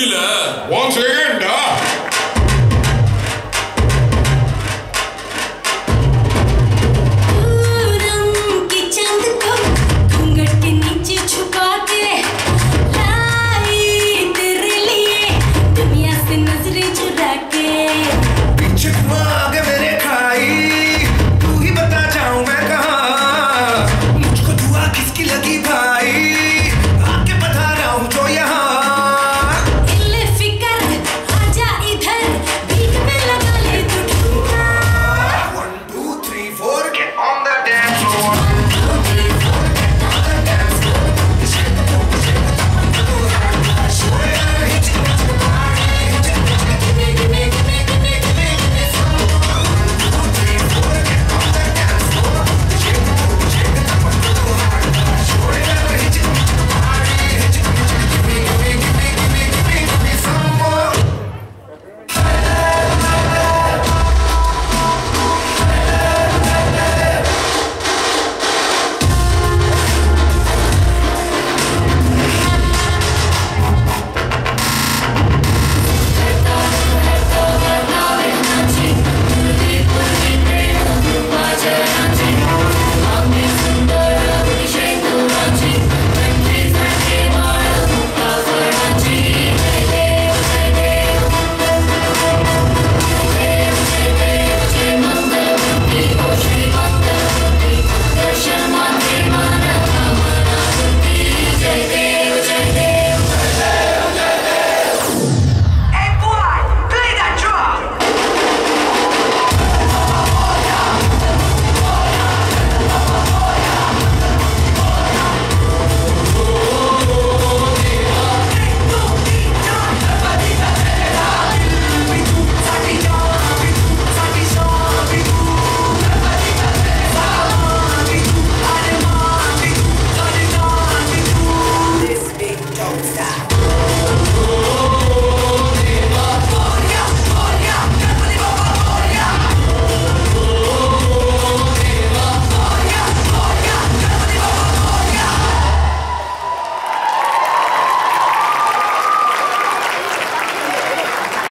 முடியல one second